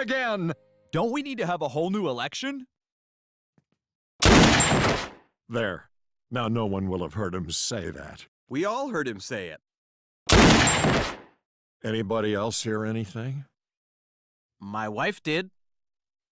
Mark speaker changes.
Speaker 1: again!
Speaker 2: Don't we need to have a whole new election?
Speaker 1: There. Now no one will have heard him say that.
Speaker 3: We all heard him say it.
Speaker 1: Anybody else hear anything?
Speaker 2: My wife did.